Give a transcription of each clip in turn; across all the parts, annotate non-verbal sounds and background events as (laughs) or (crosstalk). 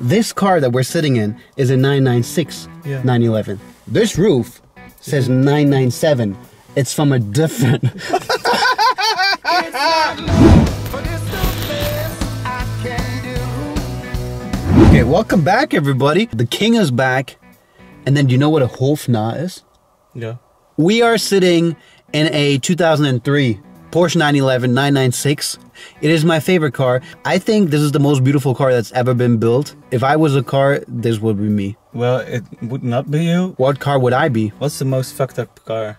This car that we're sitting in is a 996 Yeah. 911. This roof says 997. It's from a different. (laughs) okay, welcome back, everybody. The king is back. And then, do you know what a Hofna is? Yeah. We are sitting in a 2003 Porsche 911 996. It is my favorite car. I think this is the most beautiful car that's ever been built. If I was a car, this would be me. Well, it would not be you. What car would I be? What's the most fucked up car?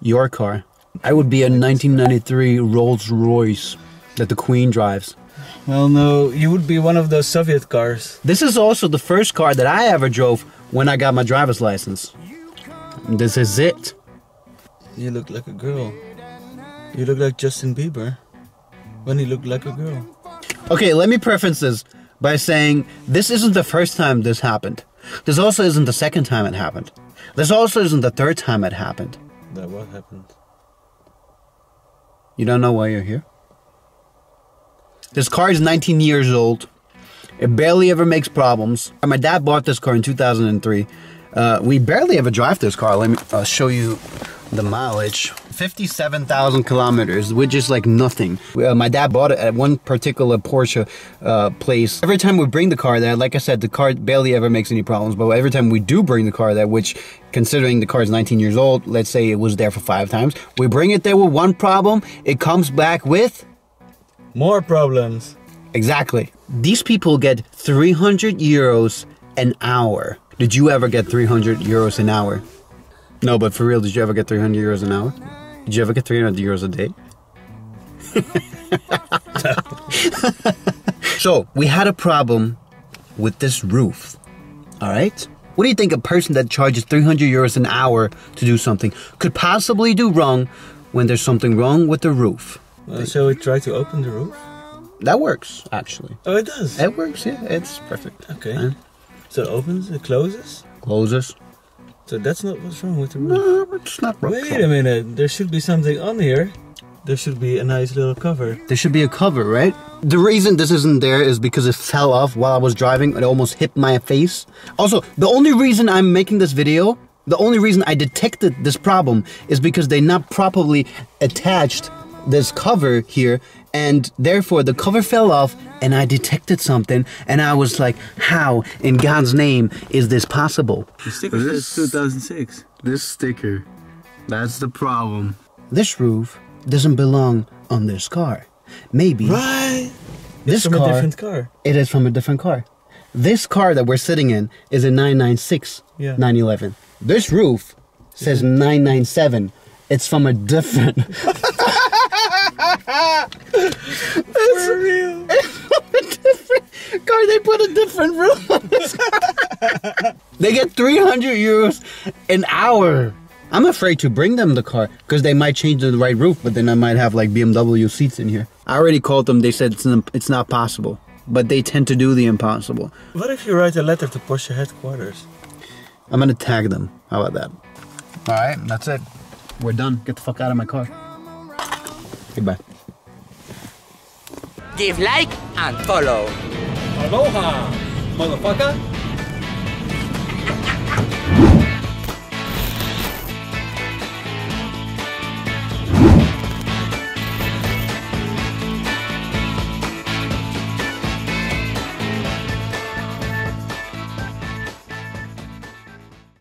Your car. I would be a 1993 Rolls Royce that the Queen drives. Well, no, you would be one of those Soviet cars. This is also the first car that I ever drove when I got my driver's license. This is it. You look like a girl. You look like Justin Bieber. When he looked like a girl. Okay, let me preface this by saying this isn't the first time this happened. This also isn't the second time it happened. This also isn't the third time it happened. That what happened? You don't know why you're here? This car is 19 years old. It barely ever makes problems. My dad bought this car in 2003. Uh, we barely ever drive this car. Let me uh, show you the mileage. 57,000 kilometers, which is like nothing. Uh, my dad bought it at one particular Porsche uh, place. Every time we bring the car there, like I said, the car barely ever makes any problems. But every time we do bring the car there, which considering the car is 19 years old, let's say it was there for five times, we bring it there with one problem, it comes back with More problems. Exactly. These people get 300 euros an hour. Did you ever get 300 euros an hour? No, but for real, did you ever get 300 euros an hour? Did you ever get 300 euros a day? (laughs) so, we had a problem with this roof. All right? What do you think a person that charges 300 euros an hour to do something could possibly do wrong when there's something wrong with the roof? Uh, shall we try to open the roof? That works, actually. Oh, it does. It works, yeah. It's perfect. Okay. Huh? So it opens, it closes. Closes. So that's not what's wrong with the roof. No, it's not Wait a minute. There should be something on here. There should be a nice little cover. There should be a cover, right? The reason this isn't there is because it fell off while I was driving. It almost hit my face. Also, the only reason I'm making this video, the only reason I detected this problem is because they not properly attached this cover here and therefore the cover fell off and I detected something and I was like, how in God's name is this possible? The sticker This- says 2006. This sticker, that's the problem. This roof doesn't belong on this car. Maybe Right. this It's from car a different car. It is from a different car. This car that we're sitting in is a 996 Yeah. 911. This roof says 997. It's from a different. (laughs) For real. (laughs) car. They put a different roof on this (laughs) car. they get 300 euros an hour. I'm afraid to bring them the car because they might change the right roof, but then I might have like BMW seats in here. I already called them. They said it's, it's not possible, but they tend to do the impossible. What if you write a letter to Porsche headquarters? I'm gonna tag them. How about that? All right, that's it. We're done. Get the fuck out of my car. Goodbye. Give like and follow. Aloha, motherfucker.